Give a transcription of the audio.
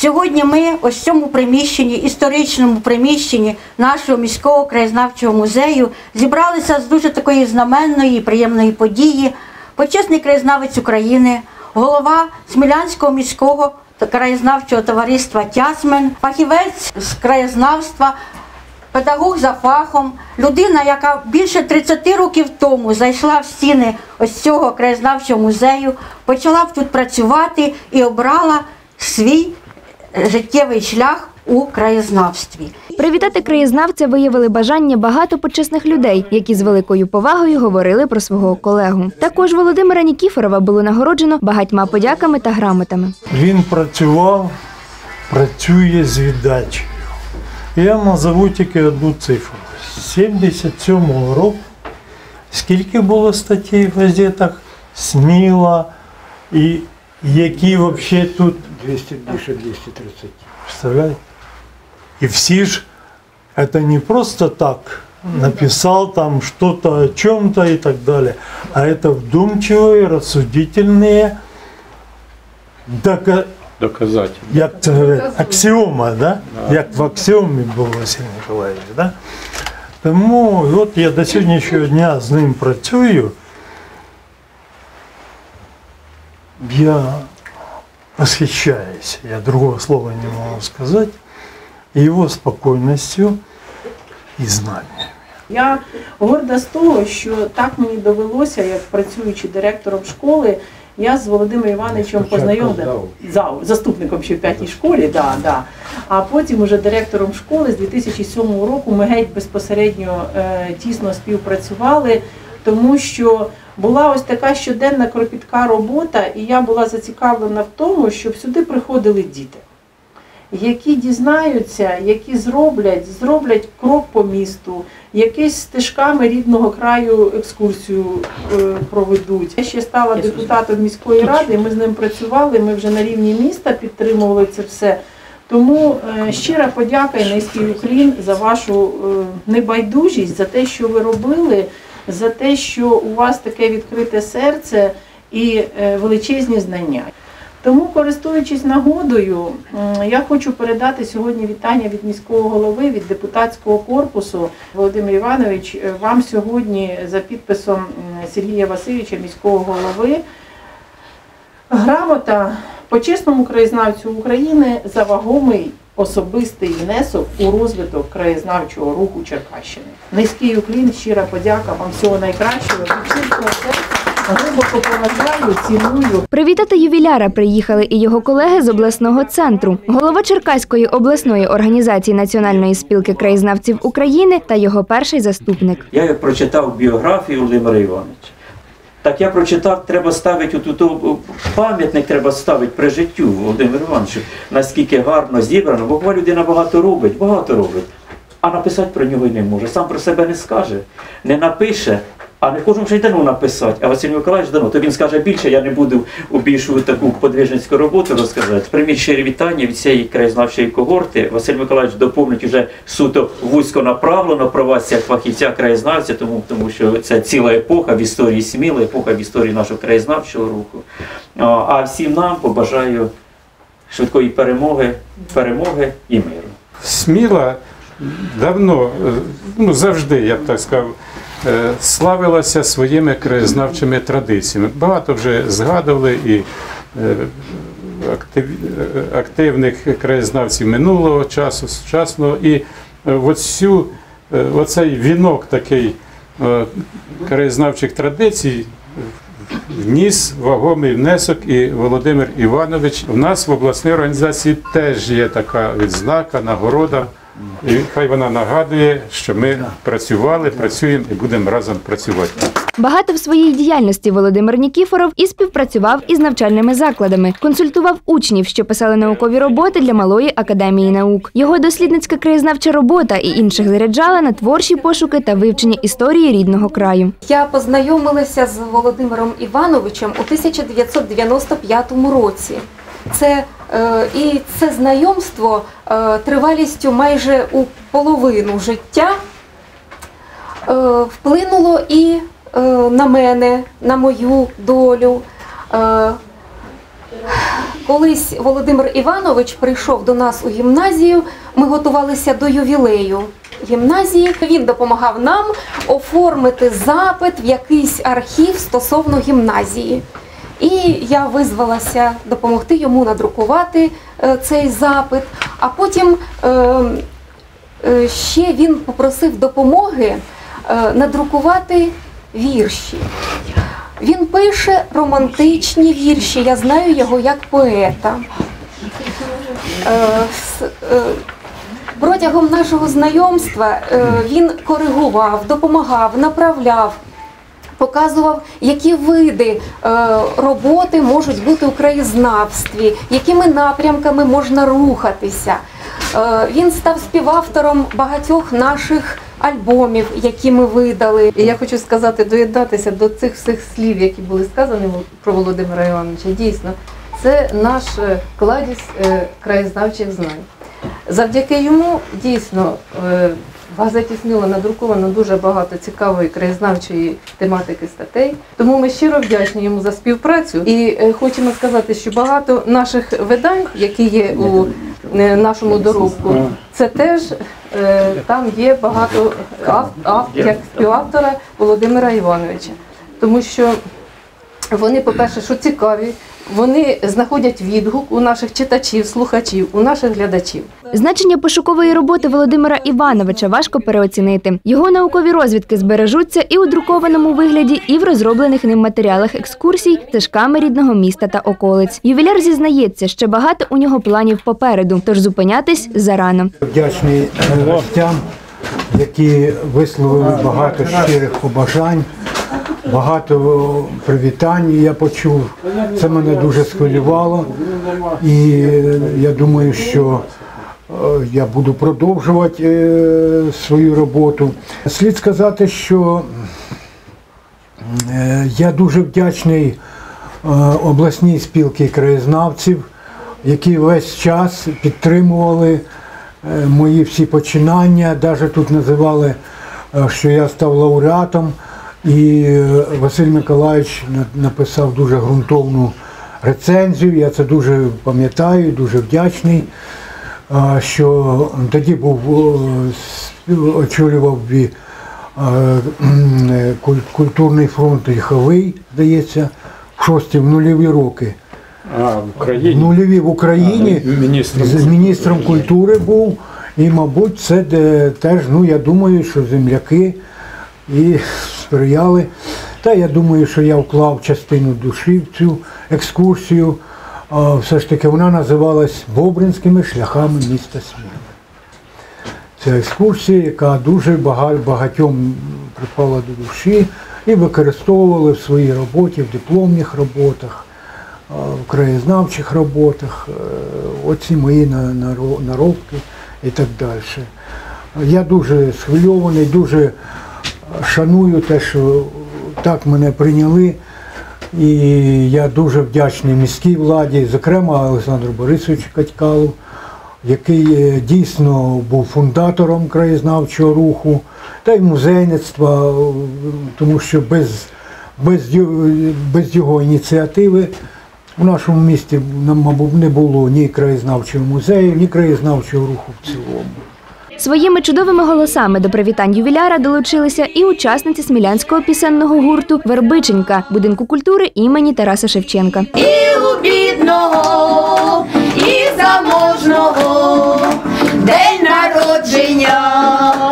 Сьогодні ми ось в цьому приміщенні, історичному приміщенні нашого міського краєзнавчого музею зібралися з дуже такої знаменної і приємної події. Почесний краєзнавець України, голова Смілянського міського краєзнавчого товариства Тясмен, фахівець з краєзнавства, педагог за фахом, людина, яка більше 30 років тому зайшла в стіни ось цього краєзнавчого музею, почала тут працювати і обрала свій життєвий шлях у краєзнавстві. Привітати краєзнавця виявили бажання багато почесних людей, які з великою повагою говорили про свого колегу. Також Володимира Нікіфорова було нагороджено багатьма подяками та грамотами. Він працював, працює з віддачею. Я назову тільки одну цифру. З 77-го року, скільки було статей в газетах, сміла і які взагалі тут 200, більше 230. Представляете? И все ж это не просто так написал там что-то о чем-то и так далее, а это вдумчивые, рассудительные, дока- Доказати. як це говорять, аксіома, да? як в аксіомі був Василь Миколаївич. Да? Тому от я до сьогоднішнього дня з ним працюю. Я восхищаюсь, я другого слова не могу сказать, его спокойностью и знаниями. Я горда з того, що так мені довелося, як працюючи директором школи, я з Володимиром Івановичем познайомилася заступником ще в п'ятій школі, да, да. а потім уже директором школи з 2007 року ми геть безпосередньо е, тісно співпрацювали, тому що була ось така щоденна кропітка робота, і я була зацікавлена в тому, щоб сюди приходили діти які дізнаються, які зроблять, зроблять крок по місту, якісь стежками рідного краю екскурсію е, проведуть. Я ще стала депутатом міської ради, ми з ним працювали, ми вже на рівні міста підтримували це все. Тому е, щира подяка і низький уклін за вашу е, небайдужість, за те, що ви робили, за те, що у вас таке відкрите серце і е, величезні знання. Тому, користуючись нагодою, я хочу передати сьогодні вітання від міського голови, від депутатського корпусу. Володимир Іванович, е, вам сьогодні за підписом Сергія Васильовича, міського голови, грамота почесному краєзнавцю України за вагомий особистий внесок у розвиток краєзнавчого руху Черкащини. Низький уклін, щира подяка вам всього найкращого. Глибоко поважаю, ціную. Привітати ювіляра приїхали і його колеги з обласного центру, голова Черкаської обласної організації Національної спілки краєзнавців України та його перший заступник. Я як прочитав біографію Володимира Івановича. Так я прочитав, треба ставити отут о, пам'ятник треба ставити при життю Володимиру Івановичу, наскільки гарно зібрано, бо бува людина багато робить, багато робить. А написати про нього й не може. Сам про себе не скаже, не напише, а не кожному вже й дано написати. А Василь Миколаївич дано, то він скаже більше, я не буду у більшу таку подвижницьку роботу розказати. Прийміть щирі вітання від цієї краєзнавчої когорти. Василь Миколаївич доповнить уже суто вузько направлено про вас як фахівця краєзнавця, тому, тому що це ціла епоха в історії Сміли, епоха в історії нашого краєзнавчого руху. А, всім нам побажаю швидкої перемоги, перемоги і миру. Сміла давно, е, ну завжди, я б так сказав, славилася своїми краєзнавчими традиціями. Багато вже згадували і е, е, активних краєзнавців минулого часу, сучасного. І е, оцю, е, оцей вінок такий е, краєзнавчих традицій вніс вагомий внесок і Володимир Іванович. У нас в обласній організації теж є така відзнака, нагорода. І хай вона нагадує, що ми працювали, працюємо і будемо разом працювати. Багато в своїй діяльності Володимир Нікіфоров і співпрацював із навчальними закладами, консультував учнів, що писали наукові роботи для малої академії наук. Його дослідницька краєзнавча робота і інших заряджала на творчі пошуки та вивчення історії рідного краю. Я познайомилася з Володимиром Івановичем у 1995 році. Це, і це знайомство е, тривалістю майже у половину життя е, вплинуло і е, на мене, на мою долю. Е, колись Володимир Іванович прийшов до нас у гімназію. Ми готувалися до ювілею гімназії. Він допомагав нам оформити запит в якийсь архів стосовно гімназії. І я визвалася допомогти йому надрукувати е, цей запит. А потім е, е, ще він попросив допомоги надрукувати вірші. Він пише романтичні вірші. Я знаю його як поета. Протягом нашого знайомства він коригував, допомагав, направляв, показував, які види е, роботи можуть бути у краєзнавстві, якими напрямками можна рухатися. Е, Він став співавтором багатьох наших альбомів, які ми видали. І я хочу сказати, доєднатися до цих всіх слів, які були сказані про Володимира Івановича. Дійсно, це наш е, кладість краєзнавчих знань. Завдяки йому дійсно в газеті Сміло надруковано дуже багато цікавої краєзнавчої тематики статей. Тому ми щиро вдячні йому за співпрацю. І е, хочемо сказати, що багато наших видань, які є у е, нашому доробку, це теж е, там є багато ав, ав, як співавтора Володимира Івановича. Тому що вони, по-перше, що цікаві, вони знаходять відгук у наших читачів, слухачів, у наших глядачів. Значення пошукової роботи Володимира Івановича важко переоцінити. Його наукові розвідки збережуться і у друкованому вигляді, і в розроблених ним матеріалах екскурсій стежками рідного міста та околиць. Ювіляр зізнається, ще багато у нього планів попереду, тож зупинятись зарано. Вдячний гостям, які висловили багато щирих побажань, багато привітань я почув. Це мене дуже схвилювало. І я думаю, що е, я буду продовжувати е, свою роботу. Слід сказати, що Е, Я дуже вдячний обласній спілці краєзнавців, які весь час підтримували мої всі починання. Навіть тут називали, що я став лауреатом. І Василь Миколаївич написав дуже ґрунтовну рецензію. Я це дуже пам'ятаю, дуже вдячний. Що тоді був очолював культурний фронт Ліховий, здається, в шості в нульові роки. А в В Україні нульові в Україні А, міністром з міністром культури був. І, мабуть, це де теж, ну я думаю, що земляки і сприяли. Та я думаю, що я вклав частину душі в цю екскурсію. Все ж таки вона називалась Бобринськими шляхами міста Сміли. Це екскурсія, яка дуже багатьом припала до душі і використовували в своїй роботі, в дипломних роботах, в краєзнавчих роботах, е, оці мої наробки і так далі. Я дуже схвильований, дуже шаную те, що так мене прийняли. І я дуже вдячний міській владі, зокрема Олександру Борисовичу Катькалу, який е, дійсно був фундатором краєзнавчого руху та й музейництва, тому що без, без, без його ініціативи в нашому місті, мабуть, не було ні краєзнавчого музею, ні краєзнавчого руху в цілому. Своїми чудовими голосами до привітань ювіляра долучилися і учасниці смілянського пісенного гурту Вербиченька будинку культури імені Тараса Шевченка. І у бідного, і заможного день народження.